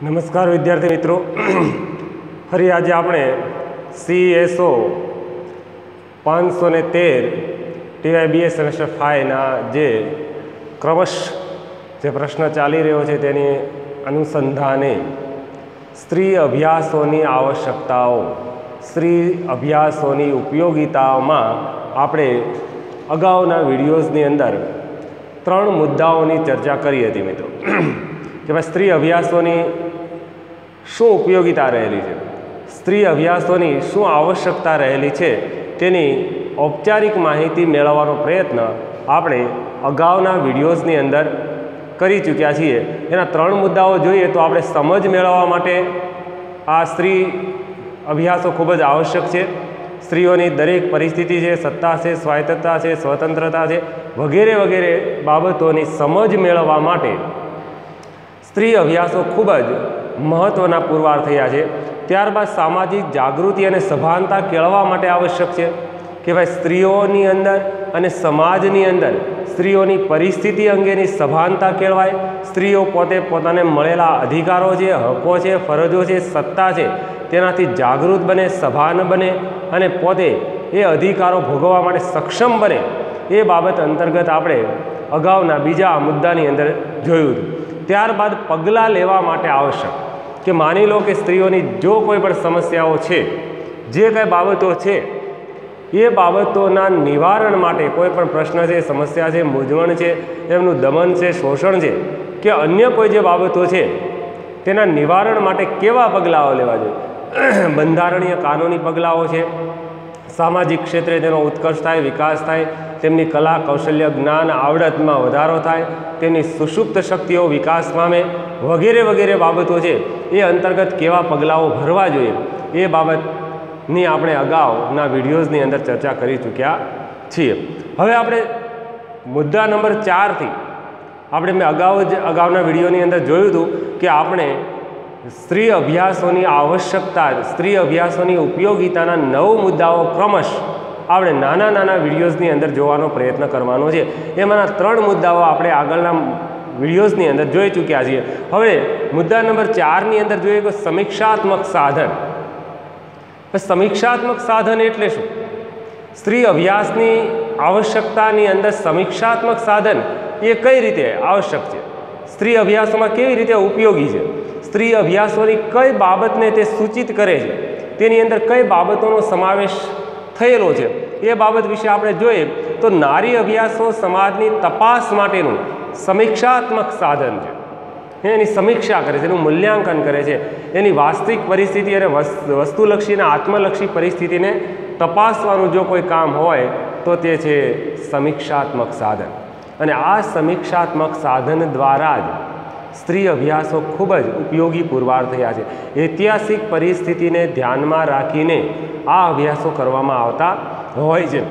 નમસ્કાર વિદ્યાર્થી મિત્રો. ફરી આજે આપણે સીએસઓ પાંચસો ને તેર ટીવાયબીએસ સેમેસ્ટર ફાઈવના જે ક્રમશ જે પ્રશ્ન ચાલી રહ્યો છે તેની અનુસંધાને સ્ત્રી અભ્યાસોની આવશ્યકતાઓ, સ્ત્રી અભ્યાસોની ઉપયોગિતાઓમાં આપણે અગાઉના વિડીયોઝની અંદર ત્રણ મુદ્દાઓની ચર્ચા કરી હતી મિત્રો. કે ભાઈ સ્ત્રી અભ્યાસોની શું ઉપયોગિતા રહેલી છે? સ્ત્રી અભ્યાસોની શું આવશ્યકતા રહેલી છે? તેની ઔપચારિક માહિતી મેળવવાનો પ્રયત્ન આપણે અગાઉના વિડીયોઝની અંદર કરી ચૂક્યા છીએ. એના ત્રણ મુદ્દાઓ જોઈએ તો આપણે સમજ મેળવવા માટે આ સ્ત્રી અભ્યાસો ખૂબ જ આવશ્યક છે. સ્ત્રીઓની દરેક પરિસ્થિતિ છે, સત્તા છે, સ્વાયત્તતા છે, સ્વતંત્રતા છે, વગેરે વગેરે બાબતોની સમજ મેળવવા માટે સ્ત્રી અભ્યાસો ખૂબ જ મહત્ત્વના પુરવાર થયા છે. ત્યારબાદ સામાજિક જાગૃતિ અને સભાનતા કેળવવા માટે આવશ્યક છે કે ભાઈ સ્ત્રીઓની અંદર અને સમાજની અંદર સ્ત્રીઓની પરિસ્થિતિ અંગેની સભાનતા કેળવાય. સ્ત્રીઓ પોતે પોતાને મળેલા અધિકારો છે, હકો છે, ફરજો છે, સત્તા છે, તેનાથી જાગૃત બને, સભાન બને અને પોતે એ અધિકારો ભોગવવા માટે સક્ષમ બને એ બાબત અંતર્ગત આપણે અગાઉના બીજા મુદ્દાની અંદર જોયું હતું. ત્યારબાદ પગલાં લેવા માટે આવશ્યક. કે માની લો કે સ્ત્રીઓની જો કોઈ પણ સમસ્યાઓ છે, જે કંઈ બાબતો છે, એ બાબતોના નિવારણ માટે કોઈ પણ પ્રશ્ન છે, સમસ્યા છે, મૂંઝવણ છે, એમનું દમન છે, શોષણ છે કે અન્ય કોઈ જે બાબતો છે, તેના નિવારણ માટે કેવા પગલાઓ લેવા જોઈએ? બંધારણીય કાનૂની પગલાઓ છે સામાજિક ક્ષેત્રે તેનો ઉત્કર્ષ થાય, વિકાસ થાય, તેમની કલા, કૌશલ્ય, જ્ઞાન, આવડતમાં વધારો થાય તેમની સુષુપ્ત શક્તિઓ વિકાસ પામે વગેરે વગેરે બાબતો છે. એ અંતર્ગત કેવા પગલાઓ ભરવા જોઈએ? એ બાબતની આપણે અગાઉના વિડીયોઝની અંદર ચર્ચા કરી ચૂક્યા છીએ. હવે આપણે મુદ્દા નંબર ચારથી આપણે મેં અગાઉ જ અગાઉના વિડીયોની અંદર જોયું હતું કે આપણે સ્ત્રી અભ્યાસોની આવશ્યકતા, સ્ત્રી અભ્યાસોની ઉપયોગિતાના નવ મુદ્દાઓ ક્રમશ આપણે નાના નાના વિડીયોઝની અંદર જોવાનો પ્રયત્ન કરવાનો છે. એમાંના ત્રણ મુદ્દાઓ આપણે આગળના વિડીયોઝની અંદર જોઈ ચૂક્યા છીએ. હવે મુદ્દા નંબર ચારની અંદર જોઈએ કે સમીક્ષાત્મક સાધન. સમીક્ષાત્મક સાધન એટલે શું? સ્ત્રી અભ્યાસની આવશ્યકતાની અંદર સમીક્ષાત્મક સાધન એ કઈ રીતે આવશ્યક છે? સ્ત્રી અભ્યાસોમાં કેવી રીતે ઉપયોગી છે? સ્ત્રી અભ્યાસોની કઈ બાબતને તે સૂચિત કરે છે? તેની અંદર કઈ બાબતોનો સમાવેશ થયેલો છે? એ બાબત વિશે આપણે જોઈએ તો નારી અભ્યાસો સમાજની તપાસ માટેનું સમીક્ષાત્મક સાધન છે. એની સમીક્ષા કરે છે, એનું મૂલ્યાંકન કરે છે. એની વાસ્તવિક પરિસ્થિતિ અને વસ્તુલક્ષી અને આત્મલક્ષી પરિસ્થિતિને તપાસવાનું જો કોઈ કામ હોય તો તે છે સમીક્ષાત્મક સાધન. અને આ સમીક્ષાત્મક સાધન દ્વારા જ સ્ત્રી અભ્યાસો ખૂબ જ ઉપયોગી પુરવાર થયા છે. ઐતિહાસિક પરિસ્થિતિને ધ્યાનમાં રાખીને આ અભ્યાસો કરવામાં આવતા હોય છે.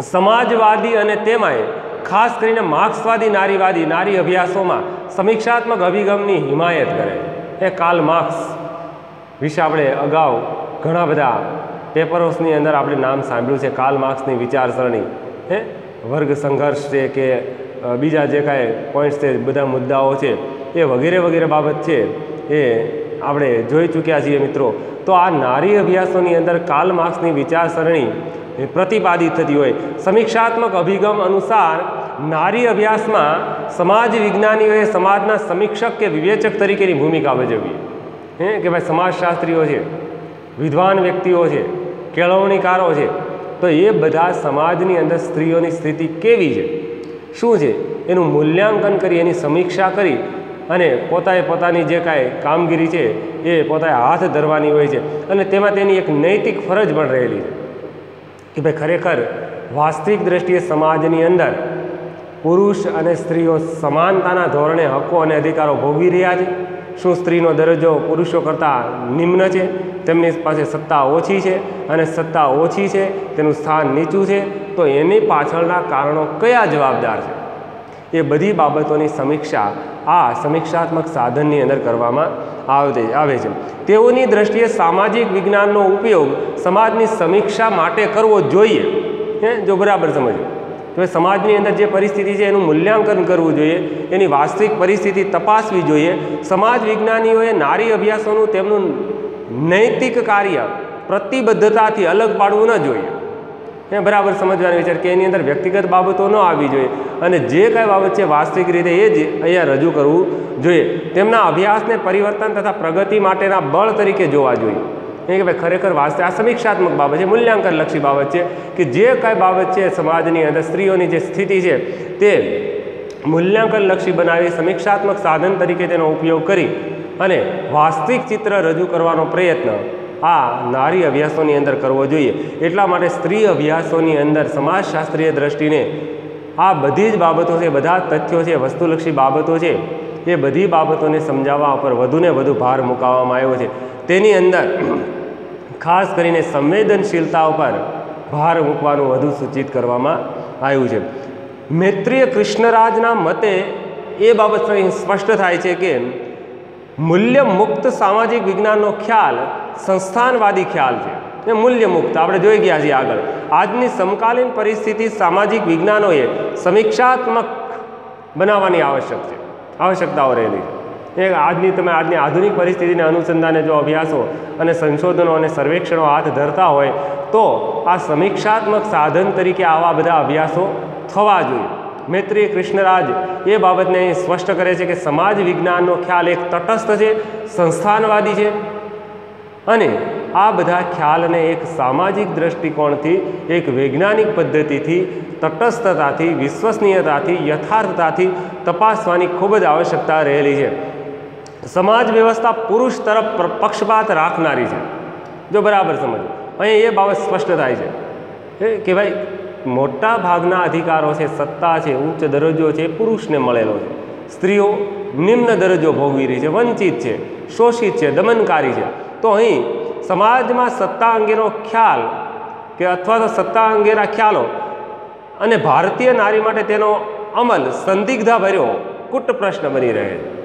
સમાજવાદી અને તેમાંય ખાસ કરીને માર્ક્સવાદી નારીવાદી નારી અભ્યાસોમાં સમીક્ષાત્મક અભિગમની હિમાયત કરે. એ કાલ માર્ક્સ વિશે આપણે અગાઉ ઘણા બધા પેપરોસની અંદર આપણે નામ સાંભળ્યું છે. કાલ માર્ક્સની વિચારસરણી, હે? વર્ગ સંઘર્ષ છે કે બીજા જે કાંઈ પોઈન્ટ્સ છે, બધા મુદ્દાઓ છે, એ વગેરે વગેરે બાબત છે, એ આપણે જોઈ ચૂક્યા છીએ મિત્રો. તો આ નારી અભ્યાસોની અંદર કાલ માર્ક્સની વિચારસરણી પ્રતિપાદિત થતી હોય. સમીક્ષાત્મક અભિગમ અનુસાર નારી અભ્યાસમાં સમાજ વિજ્ઞાનીઓએ સમાજના સમીક્ષક કે વિવેચક તરીકેની ભૂમિકા ભજવી હે, કે ભાઈ સમાજશાસ્ત્રીઓ છે, વિદ્વાન વ્યક્તિઓ છે, કેળવણીકારો છે, તો એ બધા સમાજની અંદર સ્ત્રીઓની સ્થિતિ કેવી છે? શું છે? એનું મૂલ્યાંકન કરી, એની સમીક્ષા કરી અને પોતાએ પોતાની જે કાંઈ કામગીરી છે, એ પોતાએ હાથ ધરવાની હોય છે. અને તેમાં તેની એક નૈતિક ફરજ પણ રહેલી છે. કે ભાઈ ખરેખર વાસ્તવિક દ્રષ્ટિએ સમાજની અંદર પુરુષ અને સ્ત્રીઓ સમાનતાના ધોરણે હકો અને અધિકારો ભોગવી રહ્યા છે. શું સ્ત્રીનો દરજ્જો પુરુષો કરતાં નિમ્ન છે, તેમની પાસે સત્તા ઓછી છે અને સત્તા ઓછી છે, તેનું સ્થાન નીચું છે, તો એની પાછળના કારણો કયા જવાબદાર છે? એ બધી બાબતોની સમીક્ષા આ સમીક્ષાત્મક સાધનની અંદર કરવામાં આવે આવે છે. તેઓની દ્રષ્ટિએ સામાજિક વિજ્ઞાનનો ઉપયોગ સમાજની સમીક્ષા માટે કરવો જોઈએ. હે, જો બરાબર સમજો તો એ સમાજની અંદર જે પરિસ્થિતિ છે એનું મૂલ્યાંકન કરવું જોઈએ, એની વાસ્તવિક પરિસ્થિતિ તપાસવી જોઈએ. સમાજ વિજ્ઞાનીઓએ નારી અભ્યાસોનું તેમનું નૈતિક કાર્ય પ્રતિબદ્ધતાથી અલગ પાડવું ન જોઈએ. એ બરાબર સમજવાનો વિચાર કે એની અંદર વ્યક્તિગત બાબતો ન આવવી જોઈએ. અને જે કાંઈ બાબત છે વાસ્તવિક રીતે એ જ અહીંયા રજૂ કરવું જોઈએ. તેમના અભ્યાસને પરિવર્તન તથા પ્રગતિ માટેના બળ તરીકે જોવા જોઈએ. એ કે ભાઈ ખરેખર વાસ્તવ આ સમીક્ષાત્મક બાબત છે, મૂલ્યાંકનલક્ષી બાબત છે કે જે કાંઈ બાબત છે સમાજની અંદર, સ્ત્રીઓની જે સ્થિતિ છે, તે મૂલ્યાંકનલક્ષી બનાવી, સમીક્ષાત્મક સાધન તરીકે તેનો ઉપયોગ કરી અને વાસ્તવિક ચિત્ર રજૂ કરવાનો પ્રયત્ન આ નારી અભ્યાસોની અંદર કરવો જોઈએ. એટલા માટે સ્ત્રી અભ્યાસોની અંદર સમાજશાસ્ત્રીય દ્રષ્ટિને આ બધી જ બાબતો છે, બધા તથ્યો છે, વસ્તુલક્ષી બાબતો છે, એ બધી બાબતોને સમજાવવા ઉપર વધુને વધુ ભાર મુકાવવામાં આવ્યો છે. તેની અંદર ખાસ કરીને સંવેદનશીલતા ઉપર ભાર મૂકવાનું વધુ સૂચિત કરવામાં આવ્યું છે. મૈત્રીય કૃષ્ણરાજના મતે એ બાબત સ્પષ્ટ થાય છે કે મૂલ્ય મુક્ત સામાજિક વિજ્ઞાનનો ખ્યાલ સંસ્થાનવાદી ખ્યાલ છે. એ મૂલ્ય મુક્ત આપણે જોઈ ગયા છીએ આગળ. આજની સમકાલીન પરિસ્થિતિ સામાજિક વિજ્ઞાનોએ સમીક્ષાત્મક બનાવવાની આવશ્યક છે. આવશ્યકતાઓ રહેલી છે. એ આજની તમે આજની આધુનિક પરિસ્થિતિને અનુસંધાને જો અભ્યાસો અને સંશોધનો અને સર્વેક્ષણો હાથ ધરતા હોય, તો આ સમીક્ષાત્મક સાધન તરીકે આવા બધા અભ્યાસો થવા જોઈએ. મૈત્રી કૃષ્ણરાજ એ બાબતને અહીં સ્પષ્ટ કરે છે કે સમાજ વિજ્ઞાનનો ખ્યાલ એક તટસ્થ છે, સંસ્થાનવાદી છે. અને આ બધા ખ્યાલને એક સામાજિક દ્રષ્ટિકોણથી, એક વૈજ્ઞાનિક પદ્ધતિથી, તટસ્થતાથી, વિશ્વસનીયતાથી, યથાર્થતાથી તપાસવાની ખૂબ જ આવશ્યકતા રહેલી છે. સમાજ વ્યવસ્થા પુરુષ તરફ પક્ષપાત રાખનારી છે. જો બરાબર સમજો. અહીં એ બાબત સ્પષ્ટ થાય છે. કે ભાઈ, મોટા ભાગના અધિકારો છે, સત્તા છે, ઉચ્ચ દરજ્જો છે, પુરુષને મળેલો છે. સ્ત્રીઓ નિમ્ન દરજ્જો ભોગવી રહી છે, વંચિત છે, શોષિત છે, દમનકારી છે. તો અહીં સમાજમાં સત્તા અંગેનો ખ્યાલ કે અથવા તો સત્તા અંગેના ખ્યાલો અને ભારતીય નારી માટે તેનો અમલ સંદિગ્ધા ભર્યો કુટ પ્રશ્ન બની રહે છે.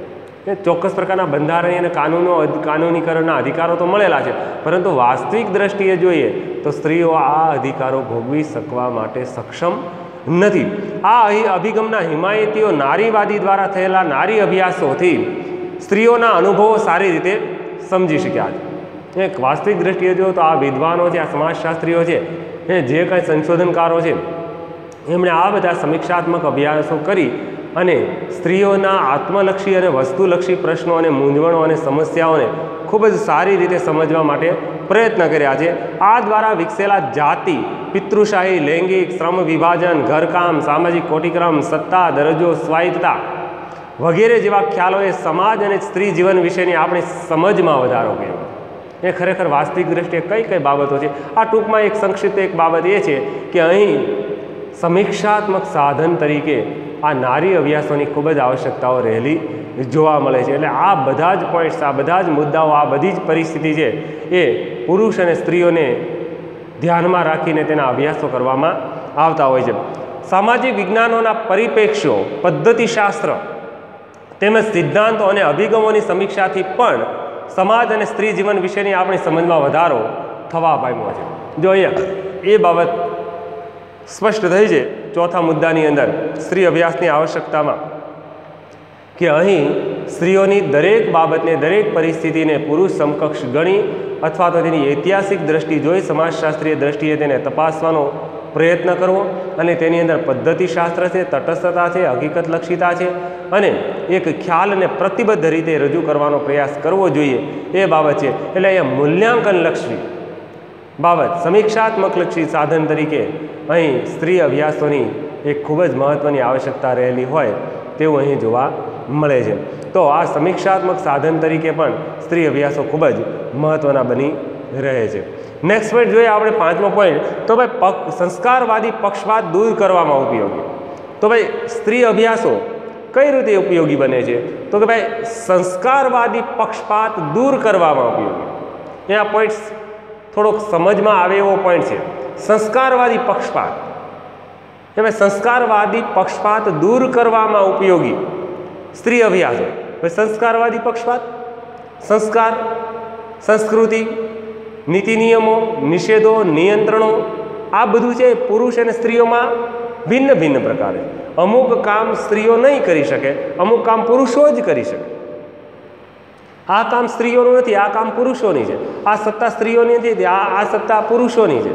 ચોક્કસ પ્રકારના બંધારણીય અને કાનૂનો કાનૂનીકરણના અધિકારો તો મળેલા છે. પરંતુ વાસ્તવિક દ્રષ્ટિએ જોઈએ તો સ્ત્રીઓ આ અધિકારો ભોગવી શકવા માટે સક્ષમ નથી. આ અહીં અભિગમના હિમાયતીઓ નારીવાદી દ્વારા થયેલા નારી અભ્યાસોથી સ્ત્રીઓના અનુભવો સારી રીતે સમજી શક્યા છે. એક વાસ્તવિક દ્રષ્ટિએ જો તો આ વિદ્વાનો છે, આ સમાજશાસ્ત્રીઓ છે જે કાંઈ સંશોધનકારો છે, એમણે આ બધા સમીક્ષાત્મક અભ્યાસો કરી અને સ્ત્રીઓના આત્મલક્ષી અને વસ્તુલક્ષી પ્રશ્નો અને મૂંઝવણો અને સમસ્યાઓને ખૂબ જ સારી રીતે સમજવા માટે પ્રયત્ન કર્યા છે. આ દ્વારા વિકસેલા જાતિ, પિતૃશાહી, લૈંગિક, શ્રમ વિભાજન, ઘરકામ, સામાજિક કોટિક્રમ, સત્તા, દરજ્જો સ્વાયત્તા વગેરે જેવા ખ્યાલોએ સમાજ અને સ્ત્રી જીવન વિશેની આપણી સમજમાં વધારો કર્યો. એ ખરેખર વાસ્તવિક દ્રષ્ટિએ કઈ કઈ બાબતો છે? આ ટૂંકમાં એક સંક્ષિપ્ત એક બાબત એ છે કે અહીં સમીક્ષાત્મક સાધન તરીકે આ નારી અભ્યાસોની ખૂબ જ આવશ્યકતાઓ રહેલી જોવા મળે છે. એટલે આ બધા જ પોઈન્ટ્સ આ બધા જ મુદ્દાઓ, આ બધી જ પરિસ્થિતિ છે એ પુરુષ અને સ્ત્રીઓને ધ્યાનમાં રાખીને તેના અભ્યાસો કરવામાં આવતા હોય છે. સામાજિક વિજ્ઞાનોના પરિપ્રેક્ષ્યો, પદ્ધતિશાસ્ત્ર તેમજ સિદ્ધાંતો અને અભિગમોની સમીક્ષાથી પણ સમાજ અને સ્ત્રી જીવન વિશેની આપણી સમજમાં વધારો થવા પામ્યો છે. જો અહીંયા એ બાબત સ્પષ્ટ થઈ છે ચોથા મુદ્દાની અંદર સ્ત્રી અભ્યાસની આવશ્યકતામાં કે અહીં સ્ત્રીઓની દરેક બાબતને દરેક પરિસ્થિતિને પુરુષ સમકક્ષ ગણી અથવા તો તેની ઐતિહાસિક દ્રષ્ટિ જોઈ સમાજશાસ્ત્રીય દ્રષ્ટિએ તેને તપાસવાનો પ્રયત્ન કરવો અને તેની અંદર પદ્ધતિશાસ્ત્ર છે, તટસ્થતા છે, હકીકતલક્ષિતા છે અને એક ખ્યાલને પ્રતિબદ્ધ રીતે રજૂ કરવાનો પ્રયાસ કરવો જોઈએ. એ બાબત છે. એટલે અહીંયા મૂલ્યાંકનલક્ષી બાબત સમીક્ષાત્મક લક્ષી સાધન તરીકે અહીં સ્ત્રી અભ્યાસોની એક ખૂબ જ મહત્ત્વની આવશ્યકતા રહેલી હોય તેવું અહીં જોવા મળે છે. તો આ સમીક્ષાત્મક સાધન તરીકે પણ સ્ત્રી અભ્યાસો ખૂબ જ મહત્ત્વના બની રહે છે. નેક્સ્ટ પોઈન્ટ જોઈએ આપણે પાંચમો પોઈન્ટ તો ભાઈ પક, સંસ્કારવાદી પક્ષપાત દૂર કરવામાં ઉપયોગી. તો ભાઈ સ્ત્રી અભ્યાસો કઈ રીતે ઉપયોગી બને છે? તો કે ભાઈ સંસ્કારવાદી પક્ષપાત દૂર કરવામાં ઉપયોગી. અહીંયા પોઈન્ટ્સ થોડોક સમજમાં આવે એવો પોઈન્ટ છે. સંસ્કારવાદી પક્ષપાત. હવે સંસ્કારવાદી પક્ષપાત દૂર કરવામાં ઉપયોગી. સ્ત્રી અભ્યાસો. સંસ્કારવાદી પક્ષપાત? સંસ્કાર, સંસ્કૃતિ, નીતિ નિયમો, નિષેધો, નિયંત્રણો, આ બધું છે પુરુષ અને સ્ત્રીઓમાં ભિન્ન ભિન્ન પ્રકારે. અમુક કામ સ્ત્રીઓ નહીં કરી શકે, અમુક કામ પુરુષો જ કરી શકે. આ કામ સ્ત્રીઓનું નથી, આ કામ પુરુષોની છે. આ સત્તા સ્ત્રીઓની નથી, આ આ સત્તા પુરુષોની છે.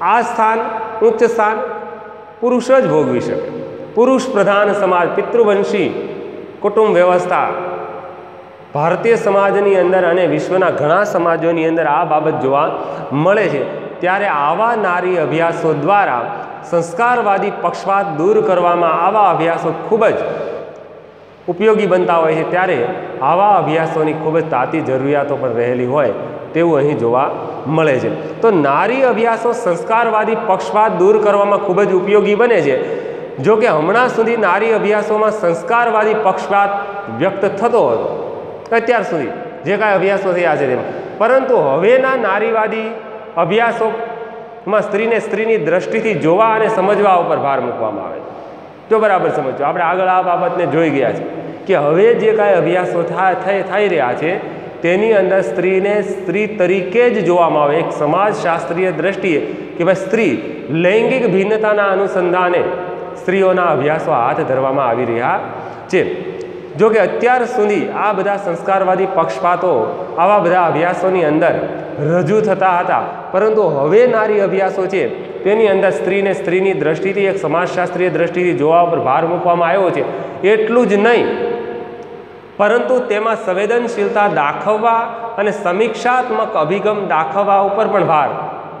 આ સ્થાન, ઉચ્ચ સ્થાન પુરુષ જ ભોગવી શકે. પુરુષ પ્રધાન સમાજ, પિતૃવંશી કુટુંબ વ્યવસ્થા ભારતીય સમાજની અંદર અને વિશ્વના ઘણા સમાજોની અંદર આ બાબત જોવા મળે છે. ત્યારે આવા નારી અભ્યાસો દ્વારા સંસ્કારવાદી પક્ષપાત દૂર કરવામાં આવા અભ્યાસો ખૂબ જ ઉપયોગી બનતા હોય છે ત્યારે આવા અભ્યાસોની ખૂબ જ તાતી જરૂરિયાતો પણ રહેલી હોય તેવું અહીં જોવા મળે છે. તો નારી અભ્યાસો સંસ્કારવાદી પક્ષપાત દૂર કરવામાં ખૂબ જ ઉપયોગી બને છે. જો કે હમણાં સુધી નારી અભ્યાસોમાં સંસ્કારવાદી પક્ષપાત વ્યક્ત થતો હતો. અત્યાર સુધી જે કાંઈ અભ્યાસો થયા છે તેમાં. પરંતુ હવેના નારીવાદી અભ્યાસોમાં સ્ત્રીને સ્ત્રીની દ્રષ્ટિથી જોવા અને સમજવા ઉપર ભાર મૂકવામાં આવે જો બરાબર સમજો આપણે આગળ આ બાબતને જોઈ ગયા છે કે હવે જે કાંઈ અભ્યાસો થાય થઈ રહ્યા છે, તેની અંદર સ્ત્રીને સ્ત્રી તરીકે જ જોવામાં આવે. એક સમાજશાસ્ત્રીય દ્રષ્ટિએ કે ભાઈ સ્ત્રી લૈંગિક ભિન્નતાના અનુસંધાને સ્ત્રીઓના અભ્યાસો હાથ ધરવામાં આવી રહ્યા છે. જો કે અત્યાર સુધી આ બધા સંસ્કારવાદી પક્ષપાતો આવા બધા અભ્યાસોની અંદર રજૂ થતા હતા. પરંતુ હવે નારી અભ્યાસો છે, તેની અંદર સ્ત્રીને સ્ત્રીની દ્રષ્ટિથી, એક સમાજશાસ્ત્રીય દ્રષ્ટિથી જોવા પર ભાર મૂકવામાં આવ્યો છે. એટલું જ નહીં પરંતુ તેમાં સંવેદનશીલતા દાખવવા અને સમીક્ષાત્મક અભિગમ દાખવવા ઉપર પણ ભાર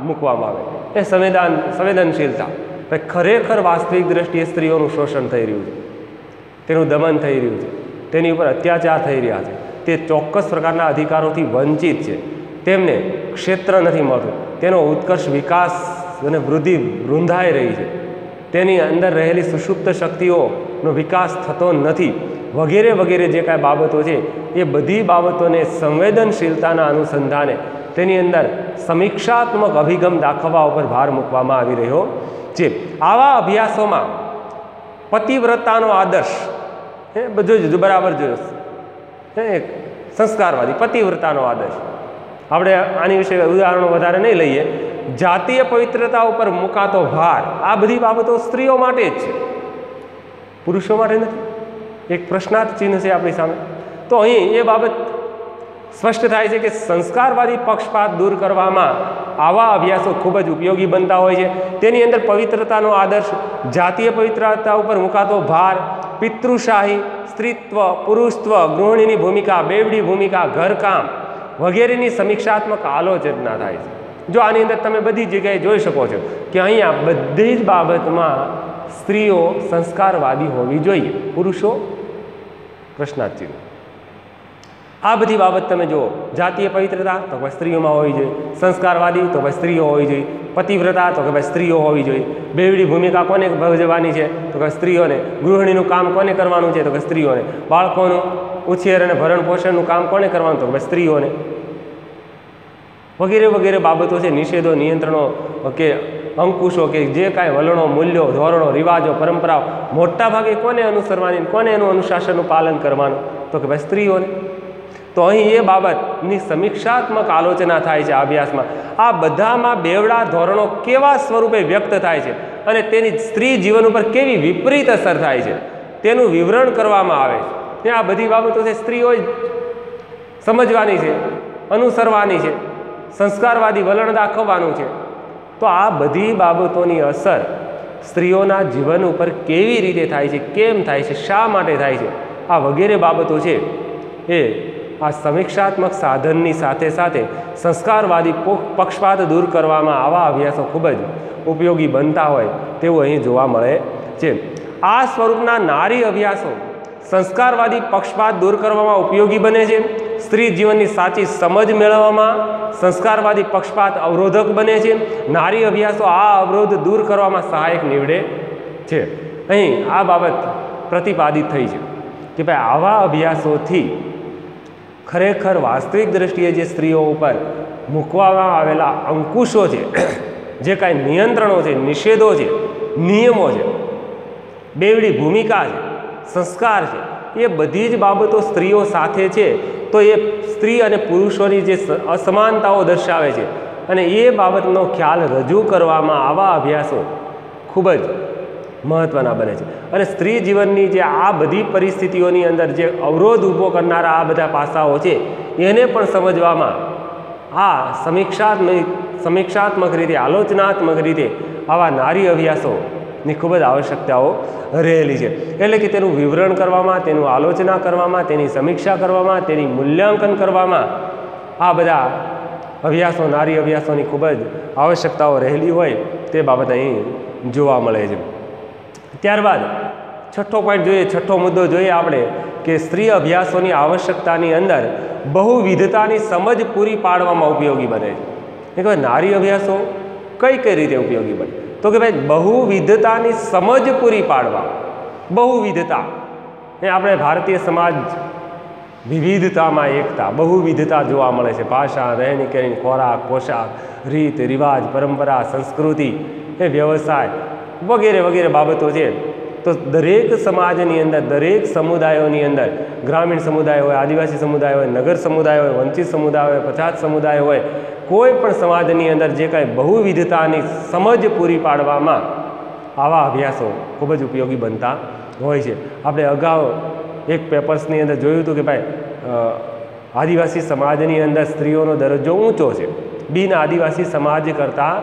મૂકવામાં આવે. એ સંવેદન, સંવેદનશીલતા. ખરેખર વાસ્તવિક દ્રષ્ટિએ સ્ત્રીઓનું શોષણ થઈ રહ્યું છે. તેનું દમન થઈ રહ્યું છે. તેની ઉપર અત્યાચાર થઈ રહ્યા છે. તે ચોક્કસ પ્રકારના અધિકારોથી વંચિત છે. તેમને ક્ષેત્ર નથી મળતું. તેનો ઉત્કર્ષ વિકાસ અને વૃદ્ધિ રૂંધાઈ રહી છે. તેની અંદર રહેલી સુષુપ્ત શક્તિઓનો વિકાસ થતો નથી. વગેરે વગેરે જે કાંઈ બાબતો છે, એ બધી બાબતોને સંવેદનશીલતાના અનુસંધાને તેની અંદર સમીક્ષાત્મક અભિગમ દાખવવા ઉપર ભાર મૂકવામાં આવી રહ્યો છે. આવા અભ્યાસોમાં પતિવ્રતાનો આદર્શ એ બધું જ બરાબર જોયો. સંસ્કારવાદી પતિવ્રતાનો આદર્શ. આપણે આની વિશે ઉદાહરણો વધારે નહીં લઈએ. જાતીય પવિત્રતા ઉપર મુકાતો ભાર. આ બધી બાબતો સ્ત્રીઓ માટે જ છે. પુરુષો માટે નથી. એક પ્રશ્નાર્થ ચિહ્ન છે આપણી સામે. તો અહીં એ બાબત સ્પષ્ટ થાય છે કે સંસ્કારવાદી પક્ષપાત દૂર કરવામાં આવા અભ્યાસો ખૂબ જ ઉપયોગી બનતા હોય છે. તેની અંદર પવિત્રતાનો આદર્શ, જાતીય પવિત્રતા ઉપર મુકાતો ભાર, પિતૃશાહી, સ્ત્રીત્વ, પુરુષત્વ, ગૃહિણીની ભૂમિકા, બેવડી ભૂમિકા, ઘરકામ વગેરેની સમીક્ષાત્મક આલોચના થાય છે. જો આની અંદર તમે બધી જગ્યાએ જોઈ શકો છો કે અહીંયા બધી જ બાબતમાં સ્ત્રીઓ સંસ્કારવાદી હોવી જોઈએ. પુરુષો પ્રશ્નાર્થ આ બધી બાબત તમે જુઓ. જાતીય પવિત્રતા તો ભાઈ સ્ત્રીઓમાં હોવી જોઈએ. સંસ્કારવાદી તો ભાઈ સ્ત્રીઓ હોવી જોઈએ. પતિવ્રતા તો કે ભાઈ સ્ત્રીઓ હોવી જોઈએ. બેવડી ભૂમિકા કોને ભજવાની છે? તો કે સ્ત્રીઓને. ગૃહિણીનું કામ કોને કરવાનું છે? તો કે સ્ત્રીઓને. બાળકોનું ઉછેર અને ભરણ પોષણનું કામ કોને કરવાનું? તો કે સ્ત્રીઓને. વગેરે વગેરે બાબતો છે, નિષેધો, નિયંત્રણો કે અંકુશો કે જે કાંઈ વલણો, મૂલ્યો, ધોરણો, રિવાજો, પરંપરાઓ મોટાભાગે કોને અનુસરવાની કોને એનું અનુશાસનનું પાલન કરવાનું? તો કે ભાઈ સ્ત્રીઓને. તો અહીં એ બાબતની સમીક્ષાત્મક આલોચના થાય છે અભ્યાસમાં. આ બધામાં બેવડા ધોરણો કેવા સ્વરૂપે વ્યક્ત થાય છે અને તેની સ્ત્રી જીવન ઉપર કેવી વિપરીત અસર થાય છે, તેનું વિવરણ કરવામાં આવે છે. આ બધી બાબતો છે સ્ત્રીઓ સમજવાની છે, અનુસરવાની છે. સંસ્કારવાદી વલણ દાખવવાનું છે. તો આ બધી બાબતોની અસર સ્ત્રીઓના જીવન ઉપર કેવી રીતે થાય છે, કેમ થાય છે, શા માટે થાય છે, આ વગેરે બાબતો છે. એ આ સમીક્ષાત્મક સાધનની સાથે સાથે સંસ્કારવાદી પક્ષપાત દૂર કરવામાં આવા અભ્યાસો ખૂબ જ ઉપયોગી બનતા હોય તેવું અહીં જોવા મળે છે. આ સ્વરૂપના નારી અભ્યાસો સંસ્કારવાદી પક્ષપાત દૂર કરવામાં ઉપયોગી બને છે. સ્ત્રી જીવનની સાચી સમજ મેળવવામાં સંસ્કારવાદી પક્ષપાત અવરોધક બને છે. નારી અભ્યાસો આ અવરોધ દૂર કરવામાં સહાયક નીવડે છે. અહીં આ બાબત પ્રતિપાદિત થઈ છે કે ભાઈ આવા અભ્યાસોથી ખરેખર વાસ્તવિક દ્રષ્ટિએ જે સ્ત્રીઓ ઉપર મૂકવામાં આવેલા અંકુશો છે, જે કાંઈ નિયંત્રણો છે, નિષેધો છે, નિયમો છે, બેવડી ભૂમિકા છે, સંસ્કાર છે એ બધી જ બાબતો સ્ત્રીઓ સાથે છે, તો એ સ્ત્રી અને પુરુષોની જે અસમાનતાઓ દર્શાવે છે. અને એ બાબતનો ખ્યાલ રજૂ કરવામાં આવા અભ્યાસો ખૂબ જ મહત્ત્વના બને છે. અને સ્ત્રી જીવનની જે આ બધી પરિસ્થિતિઓની અંદર જે અવરોધ ઊભો કરનારા આ બધા પાસાઓ છે, એને પણ સમજવામાં આ સમીક્ષાત્મક સમીક્ષાત્મક રીતે, આલોચનાત્મક રીતે આવા નારી અભ્યાસોની ખૂબ જ આવશ્યકતાઓ રહેલી છે. એટલે કે તેનું વિવરણ કરવામાં, તેનું આલોચના કરવામાં, તેની સમીક્ષા કરવામાં, તેની મૂલ્યાંકન કરવામાં આ બધા અભ્યાસો, નારી અભ્યાસોની ખૂબ જ આવશ્યકતાઓ રહેલી હોય તે બાબત અહીં જોવા મળે છે. ત્યારબાદ છઠ્ઠો પોઈન્ટ જોઈએ, છઠ્ઠો મુદ્દો જોઈએ આપણે કે સ્ત્રી અભ્યાસોની આવશ્યકતાની અંદર બહુવિધતાની સમજ પૂરી પાડવામાં ઉપયોગી બને છે. કે નારી અભ્યાસો કઈ કઈ રીતે ઉપયોગી બને? તો કે ભાઈ બહુવિધતાની સમજ પૂરી પાડવા. બહુવિધતા. એ આપણે ભારતીય સમાજ વિવિધતામાં એકતા, બહુવિધતા જોવા મળે છે. ભાષા, રહેણી કહેણી ખોરાક, પોશાક, રીત, રિવાજ, પરંપરા, સંસ્કૃતિ, એ વ્યવસાય વગેરે વગેરે બાબતો છે. તો દરેક સમાજની અંદર, દરેક સમુદાયોની અંદર, ગ્રામીણ સમુદાય હોય, આદિવાસી સમુદાય હોય, નગર સમુદાય હોય, વંચિત સમુદાય હોય, પછાત સમુદાય હોય કોઈ પણ સમાજની અંદર જે કાંઈ બહુવિધતાની સમજ પૂરી પાડવામાં આવા અભ્યાસો ખૂબ જ ઉપયોગી બનતા હોય છે. આપણે અગાઉ એક પેપર્સની અંદર જોયું હતું કે ભાઈ આદિવાસી સમાજની અંદર સ્ત્રીઓનો દરજ્જો ઊંચો છે. બિન આદિવાસી સમાજ કરતાં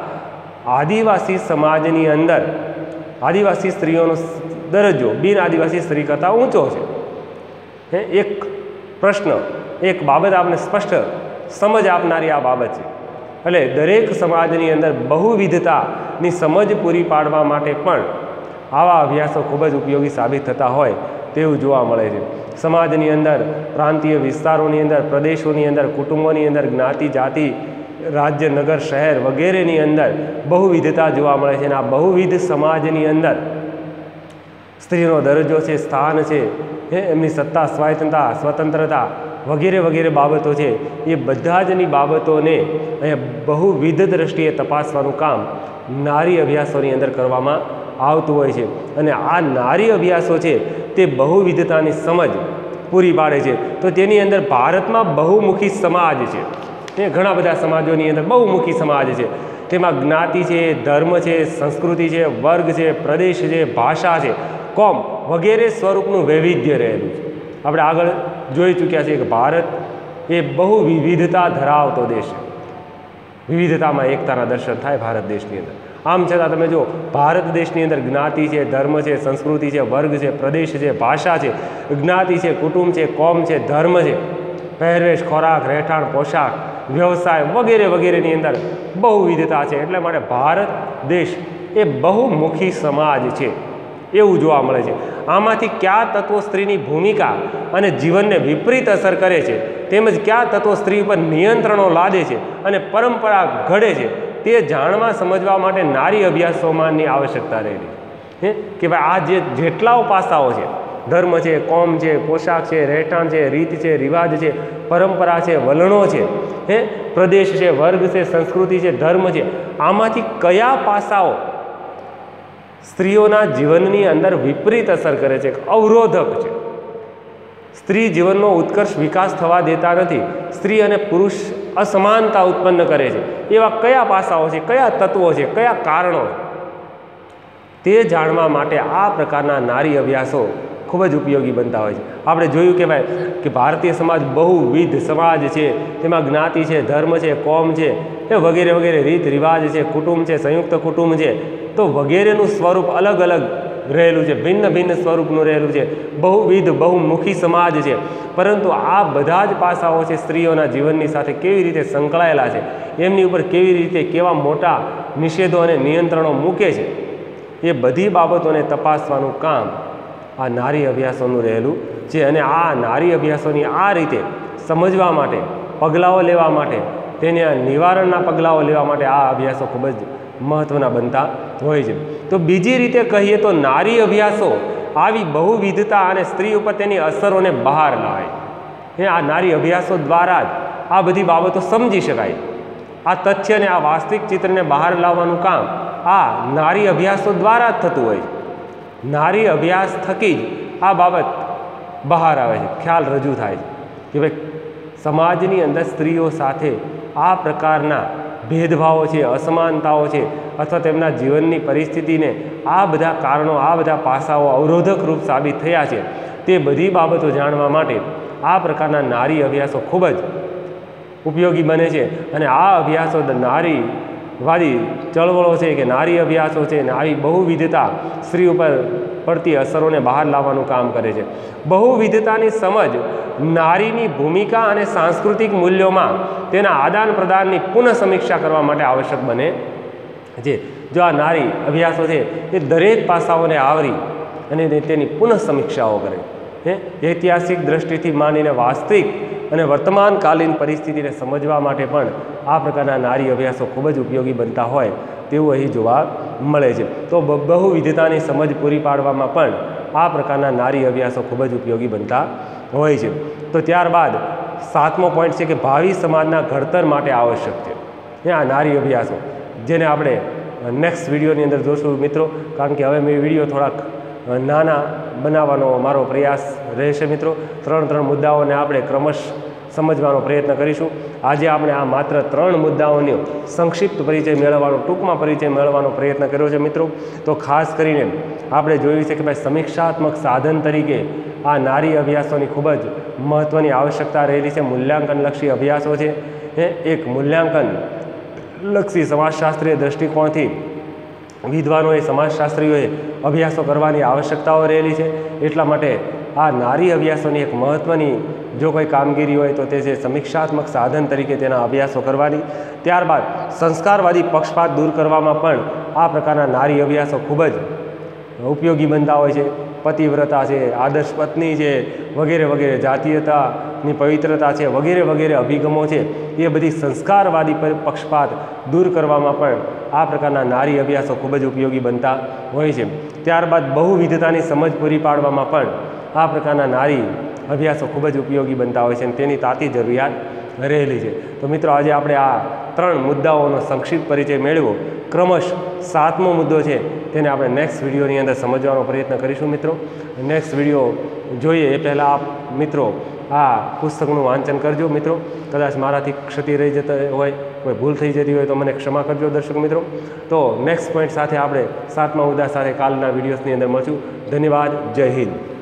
આદિવાસી સમાજની અંદર આદિવાસી સ્ત્રીઓનો દરજ્જો બિન આદિવાસી સ્ત્રી કરતાં ઊંચો છે. હે, એક પ્રશ્ન, એક બાબત આપને સ્પષ્ટ સમજ આપનારી આ બાબત છે. એટલે દરેક સમાજની અંદર બહુવિધતાની સમજ પૂરી પાડવા માટે પણ આવા અભ્યાસો ખૂબ જ ઉપયોગી સાબિત થતા હોય તેવું જોવા મળે છે. સમાજની અંદર, પ્રાંતીય વિસ્તારોની અંદર, પ્રદેશોની અંદર, કુટુંબોની અંદર, જ્ઞાતિ, જાતિ, રાજ્ય, નગર, શહેર વગેરેની અંદર બહુવિધતા જોવા મળે છે અને આ બહુવિધ સમાજની અંદર સ્ત્રીનો દરજ્જો છે, સ્થાન છે એમની સત્તા, સ્વાયત્તતા, સ્વતંત્રતા વગેરે વગેરે બાબતો છે, એ બધા જની બાબતોને અહીંયા બહુવિધ દ્રષ્ટિએ તપાસવાનું કામ નારી અભ્યાસોની અંદર કરવામાં આવતું હોય છે. અને આ નારી અભ્યાસો છે, તે બહુવિધતાની સમજ પૂરી પાડે છે. તો તેની અંદર ભારતમાં બહુમુખી સમાજ છે. એ ઘણા બધા સમાજોની અંદર બહુમુખી સમાજ છે. તેમાં જ્ઞાતિ છે, ધર્મ છે, સંસ્કૃતિ છે, વર્ગ છે, પ્રદેશ છે, ભાષા છે. કોમ વગેરે સ્વરૂપનું વૈવિધ્ય રહેલું છે. આપણે આગળ જોઈ ચૂક્યા છીએ કે ભારત એ બહુ વિવિધતા ધરાવતો દેશ છે. વિવિધતામાં એકતાના દર્શન થાય ભારત દેશની અંદર. આમ છતાં તમે જો ભારત દેશની અંદર જ્ઞાતિ છે, ધર્મ છે, સંસ્કૃતિ છે, વર્ગ છે, પ્રદેશ છે, ભાષા છે, જ્ઞાતિ છે, કુટુંબ છે, કોમ છે, ધર્મ છે. પહેરવેશ, ખોરાક, રહેઠાણ, પોશાક, વ્યવસાય વગેરે વગેરેની અંદર બહુ વિવિધતા છે. એટલે માટે ભારત દેશ એ બહુમુખી સમાજ છે. એવું જોવા મળે છે. આમાંથી કયા તત્વો સ્ત્રીની ભૂમિકા અને જીવનને વિપરીત અસર કરે છે? તેમજ કયા તત્વો સ્ત્રી ઉપર નિયંત્રણો લાદે છે અને પરંપરા ઘડે છે? તે જાણવા, સમજવા માટે નારી અભ્યાસોમાંની આવશ્યકતા રહેલી. હે? કે ભાઈ આ જે જેટલાઓ પાસાઓ છે, ધર્મ છે, કોમ છે, પોશાક છે, રહેઠાણ છે, રીત છે, રિવાજ છે, પરંપરા છે, વલણો છે, હે? પ્રદેશ છે, વર્ગ છે, સંસ્કૃતિ છે, ધર્મ છે, આમાંથી કયા પાસાઓ સ્ત્રીઓના જીવનની અંદર વિપરીત અસર કરે છે અવરોધક છે. સ્ત્રી જીવનનો ઉત્કર્ષ વિકાસ થવા દેતા નથી. સ્ત્રી અને પુરુષ અસમાનતા ઉત્પન્ન કરે છે. એવા કયા પાસાઓ છે, કયા તત્વો છે, કયા કારણો તે જાણવા માટે આ પ્રકારના નારી અભ્યાસો ખૂબ જ ઉપયોગી બનતા હોય છે. આપણે જોયું કે ભાઈ, કે ભારતીય સમાજ બહુવિધ સમાજ છે. તેમાં જ્ઞાતિ છે, ધર્મ છે, કોમ છે, એ વગેરે વગેરે રીત રિવાજ છે, કુટુંબ છે, સંયુક્ત કુટુંબ છે. તો વગેરેનું સ્વરૂપ અલગ અલગ રહેલું છે, ભિન્ન ભિન્ન સ્વરૂપનું રહેલું છે, બહુવિધ બહુમુખી સમાજ છે. પરંતુ આ બધા જ પાસાઓ છે સ્ત્રીઓના જીવનની સાથે કેવી રીતે સંકળાયેલા છે? એમની ઉપર કેવી રીતે કેવા મોટા નિષેધો અને નિયંત્રણો મૂકે છે? એ બધી બાબતોને તપાસવાનું કામ આ નારી અભ્યાસોનું રહેલું છે અને આ નારી અભ્યાસોની આ રીતે સમજવા માટે, પગલાઓ લેવા માટે, તેને નિવારણના પગલાઓ લેવા માટે આ અભ્યાસો ખૂબ જ મહત્ત્વના બનતા હોય છે. તો બીજી રીતે કહીએ તો નારી અભ્યાસો આવી બહુવિધતા અને સ્ત્રી ઉપર તેની અસરોને બહાર લાવે. હે, આ નારી અભ્યાસો દ્વારા જ આ બધી બાબતો સમજી શકાય. આ તથ્યને આ વાસ્તવિક ચિત્રને બહાર લાવવાનું કામ આ નારી અભ્યાસો દ્વારા જ થતું હોય છે. નારી અભ્યાસ થકી જ આ બાબત બહાર આવે છે. ખ્યાલ રજૂ થાય છે કે ભાઈ, સમાજની અંદર સ્ત્રીઓ સાથે આ પ્રકારના ભેદભાવો છે, અસમાનતાઓ છે અથવા તેમના જીવનની પરિસ્થિતિને આ બધા કારણો, આ બધા પાસાઓ અવરોધક રૂપ સાબિત થયા છે, તે બધી બાબતો જાણવા માટે આ પ્રકારના નારી અભ્યાસો ખૂબ જ ઉપયોગી બને છે અને આ અભ્યાસો દ- નારીવાદી ચળવળો છે કે નારી અભ્યાસો છે ને આવી બહુવિધતા સ્ત્રી ઉપર પડતી અસરોને બહાર લાવવાનું કામ કરે છે. બહુવિધતાની સમજ નારીની ભૂમિકા અને સાંસ્કૃતિક મૂલ્યોમાં તેના આદાન પ્રદાનની પુનઃ સમીક્ષા કરવા માટે આવશ્યક બને છે. જો આ નારી અભ્યાસો છે, એ દરેક પાસાઓને આવરી અને તેની પુનઃ સમીક્ષાઓ કરે. હે? ઐતિહાસિક દ્રષ્ટિથી માંડીને વાસ્તવિક અને વર્તમાનકાલીન પરિસ્થિતિને સમજવા માટે પણ આ પ્રકારના નારી અભ્યાસો ખૂબ જ ઉપયોગી બનતા હોય તેવું અહીં જોવા મળે છે. તો બહુવિધતાની સમજ પૂરી પાડવામાં પણ આ પ્રકારના નારી અભ્યાસો ખૂબ જ ઉપયોગી બનતા હોય છે. તો ત્યારબાદ સાતમો પોઈન્ટ છે કે ભાવિ સમાજના ઘડતર માટે આવશ્યક છે. આ નારી અભ્યાસો જેને આપણે નેક્સ્ટ વિડીયોની અંદર જોશું મિત્રો. કારણ કે હવે મેં વીડિયો થોડાક નાના બનાવવાનો મારો પ્રયાસ રહેશે મિત્રો. ત્રણ ત્રણ મુદ્દાઓને આપણે ક્રમશ સમજવાનો પ્રયત્ન કરીશું. આજે આપણે આ માત્ર ત્રણ મુદ્દાઓનો સંક્ષિપ્ત પરિચય મેળવવાનો, ટૂંકમાં પરિચય મેળવવાનો પ્રયત્ન કર્યો છે મિત્રો. તો ખાસ કરીને આપણે જોયું છે કે ભાઈ સમીક્ષાત્મક સાધન તરીકે આ નારી અભ્યાસોની ખૂબ જ મહત્ત્વની આવશ્યકતા રહેલી છે. મૂલ્યાંકનલક્ષી અભ્યાસો છે. એ એક મૂલ્યાંકનલક્ષી સમાજશાસ્ત્રીય દૃષ્ટિકોણથી વિદ્વાનોએ સમાજશાસ્ત્રીઓએ અભ્યાસો કરવાની આવશ્યકતાઓ રહેલી છે. એટલા માટે આ નારી અભ્યાસોની એક મહત્ત્વની જો કોઈ કામગીરી હોય તો તે છે સમીક્ષાત્મક સાધન તરીકે તેના અભ્યાસો કરવાની, ત્યારબાદ સંસ્કારવાદી પક્ષપાત દૂર કરવામાં પણ આ પ્રકારના નારી અભ્યાસો ખૂબ જ ઉપયોગી બનતા હોય છે. પતિવ્રતા છે, આદર્શ પત્ની છે, વગેરે વગેરે જાતીયતાની પવિત્રતા છે, વગેરે વગેરે અભિગમો છે, એ બધી સંસ્કારવાદી પક્ષપાત દૂર કરવામાં પણ આ પ્રકારના નારી અભ્યાસો ખૂબ જ ઉપયોગી બનતા હોય છે. ત્યારબાદ બહુવિધતાની સમજ પૂરી પાડવામાં પણ આ પ્રકારના નારી અભ્યાસો ખૂબ જ ઉપયોગી બનતા હોય છે અને તેની તાતી જરૂરિયાત રહેલી છે. તો મિત્રો, આજે આપણે આ ત્રણ મુદ્દાઓનો સંક્ષિપ્ત પરિચય મેળવ્યો. ક્રમશ સાતમો મુદ્દો છે, તેને આપણે નેક્સ્ટ વિડીયોની અંદર સમજવાનો પ્રયત્ન કરીશું મિત્રો. નેક્સ્ટ વીડિયો જોઈએ એ પહેલાં આપ મિત્રો આ પુસ્તકનું વાંચન કરજો મિત્રો. કદાચ મારાથી ક્ષતિ રહી જતા હોય, કોઈ ભૂલ થઈ જતી હોય તો મને ક્ષમા કરજો દર્શક મિત્રો. તો નેક્સ્ટ પોઈન્ટ સાથે આપણે સાતમા મુદ્દા સાથે કાલના વિડીયોઝની અંદર મળશું. ધન્યવાદ, જય હિન્દ.